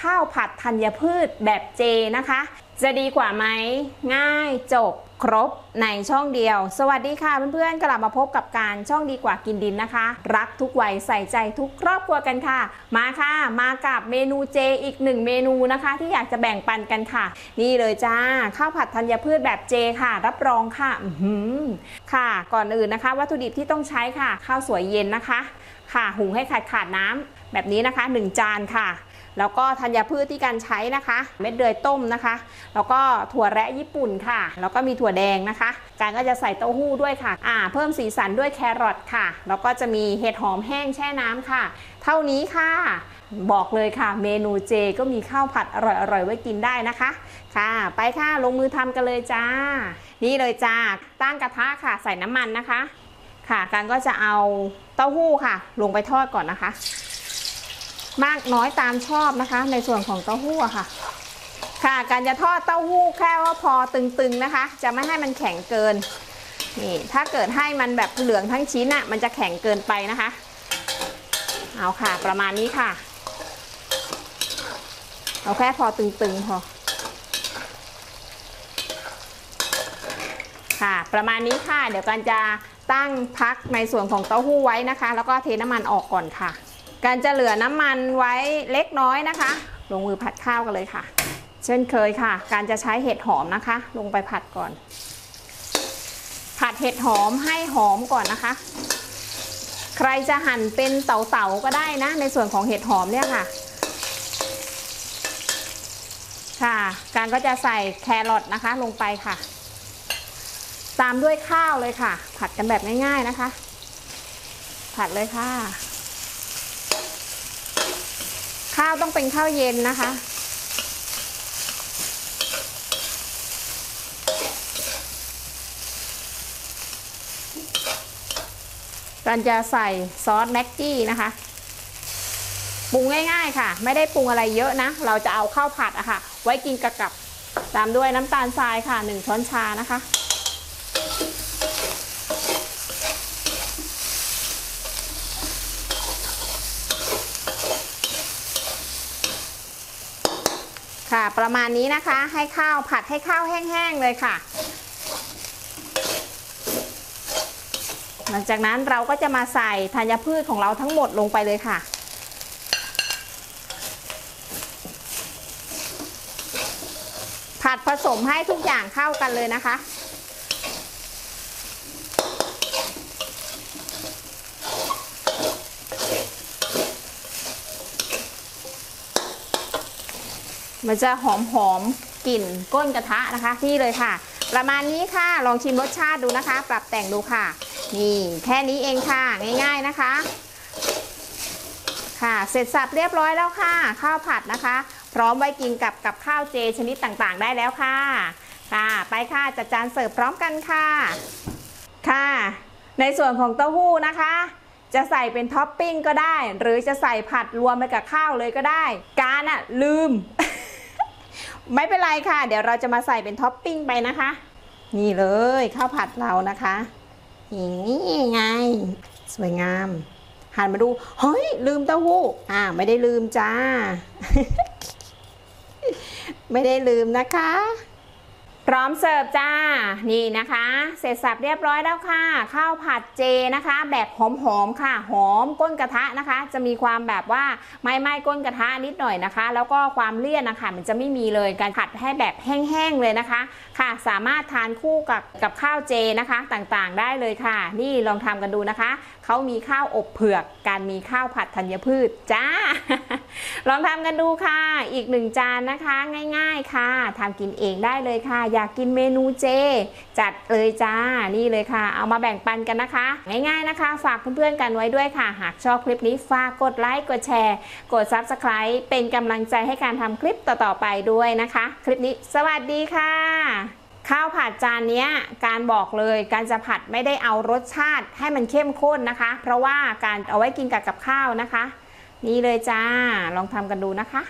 ข้าวผัดธัญพืชแบบเจนะคะ จะดีกว่าไหมง่ายจบครบในช่องเดียว สวัสดีค่ะเพื่อนๆ กลับมาพบกับการช่องดีกว่ากินดินนะคะ รักทุกวัยใส่ใจทุกครอบครัวกันค่ะ มาค่ะ มากับเมนูเจอีกหนึ่งเมนูนะคะ ที่อยากจะแบ่งปันกันค่ะ นี่เลยจ้าข้าวผัดธัญพืชแบบเจค่ะ รับรองค่ะอืค่ะ ก่อนอื่นนะคะ วัตถุดิบที่ต้องใช้ค่ะ ข้าวสวยเย็นนะคะ ค่ะ หุงให้ขาดขาดน้ำแบบนี้นะคะ 1 จานค่ะ แล้วก็ธัญพืชที่การใช้นะคะ เม็ดเดือยต้มนะคะ แล้วก็ถั่วแระญี่ปุ่นค่ะ แล้วก็มีถั่วแดงนะคะ การก็จะใส่เต้าหู้ด้วยค่ะอ่าเพิ่มสีสันด้วยแครอทค่ะ แล้วก็จะมีเห็ดหอมแห้งแช่น้ำค่ะ เท่านี้ค่ะ บอกเลยค่ะ เมนูเจก็มีข้าวผัดอร่อยๆไว้กินได้นะคะค่ะ ไปค่ะลงมือทำกันเลยจ้า นี่เลยจ้าตั้งกระทะค่ะ ใส่น้ำมันนะคะ ค่ะการก็จะเอาเต้าหู้ค่ะ ลงไปทอดก่อนนะคะ มากน้อยตามชอบนะคะ ในส่วนของเต้าหู้ค่ะ ค่ะการจะทอดเต้าหู้แค่ว่าพอตึงๆนะคะ จะไม่ให้มันแข็งเกินนี่ถ้าเกิดให้มันแบบเหลืองทั้งชิ้นอะมันจะแข็งเกินไปนะคะ เอาค่ะ ประมาณนี้ค่ะ เอาแค่พอตึงๆพอค่ะ ประมาณนี้ค่ะ เดี๋ยวกันจะตั้งพักในส่วนของเต้าหู้ไว้นะคะ แล้วก็เทน้ำมันออกก่อนค่ะ การจะเหลือน้ำมันไว้เล็กน้อยนะคะ ลงมือผัดข้าวกันเลยค่ะ เช่นเคยค่ะ การจะใช้เห็ดหอมนะคะ ลงไปผัดก่อน ผัดเห็ดหอมให้หอมก่อนนะคะ ใครจะหั่นเป็นเต๋าๆก็ได้นะ ในส่วนของเห็ดหอมเนี่ยค่ะ ค่ะ การก็จะใส่แครอทนะคะ ลงไปค่ะ ตามด้วยข้าวเลยค่ะ ผัดกันแบบง่ายๆนะคะ ผัดเลยค่ะ ข้าวต้องเป็นข้าวเย็นนะคะ กันจะใส่ซอสแม็กกี้นะคะปรุงง่ายๆค่ะ ไม่ได้ปรุงอะไรเยอะนะ เราจะเอาข้าวผัดอะค่ะ ไว้กินกับกับ ตามด้วยน้ำตาลทรายค่ะ 1 ช้อนชานะคะ ค่ะ ประมาณนี้นะคะ ให้ข้าวผัดให้ข้าวแห้งๆเลยค่ะ หลังจากนั้นเราก็จะมาใส่ธัญพืชของเราทั้งหมดลงไปเลยค่ะผัดผสมให้ทุกอย่างเข้ากันเลยนะคะ มันจะหอมหอมกลิ่นก้นกระทะนะคะนี่เลยค่ะ ประมาณนี้ค่ะลองชิมรสชาติดูนะคะ ปรับแต่งดูค่ะ นี่แค่นี้เองค่ะง่าย ๆนะคะ ค่ะเสร็จสรรพเรียบร้อยแล้วค่ะ ข้าวผัดนะคะ พร้อมไว้กินกับกับข้าวเจชนิดต่างๆ ได้แล้วค่ะ ค่ะไปค่ะจัดจานเสิร์ฟพร้อมกันค่ะ ค่ะ ในส่วนของเต้าหู้นะคะจะใส่เป็นท็อปปิ้งก็ได้ หรือจะใส่ผัดรวมไปกับข้าวเลยก็ได้ การอะลืม ไม่เป็นไรค่ะ เดี๋ยวเราจะมาใส่เป็นท็อปปิ้งไปนะคะ นี่เลยข้าวผัดเรานะคะนี่ไง สวยงามหันมาดูเฮ้ยลืมเต้าหู้อ่าไม่ได้ลืมจ้า ไม่ได้ลืมนะคะ พร้อมเสิร์ฟจ้า นี่นะคะ เสร็จสรรพเรียบร้อยแล้วค่ะ ข้าวผัดเจนะคะ แบบหอมๆค่ะ หอมก้นกระทะนะคะ จะมีความแบบว่าไม่ไหม้ก้นกระทะนิดหน่อยนะคะ แล้วก็ความเลี่ยนนะคะมันจะไม่มีเลยการผัดให้แบบแห้งๆเลยนะคะ ค่ะ สามารถทานคู่กับกับข้าวเจนะคะ ต่างๆ ได้เลยค่ะ นี่ลองทำกันดูนะคะ เขามีข้าวอบเผือก การมีข้าวผัดธัญพืชจ้า ลองทำกันดูค่ะ อีกหนึ่งจานนะคะ ง่ายๆค่ะทำกินเองได้เลยค่ะ อยากกินเมนูเจ จัดเลยจ้านี่เลยค่ะ เอามาแบ่งปันกันนะคะ ง่ายๆนะคะ ฝากเพื่อนๆกันไว้ด้วยค่ะ หากชอบคลิปนี้ฝากกดไลค์กดแชร์ กด Subscribe เป็นกำลังใจให้การทำคลิปต่อๆไปด้วยนะคะ คลิปนี้สวัสดีค่ะข้าวผัดจานนี้การบอกเลยการจะผัดไม่ได้เอารสชาติให้มันเข้มข้นนะคะ เพราะว่าการเอาไว้กินกับกับข้าวนะคะ นี่เลยจ้า ลองทำกันดูนะคะ